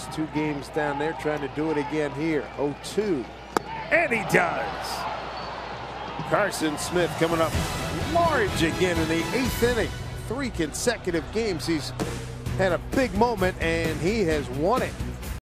last two games down there, trying to do it again here. 0-2. And he does. Carson Smith coming up large again in the eighth inning. Three consecutive games. He's had a big moment, and he has won it.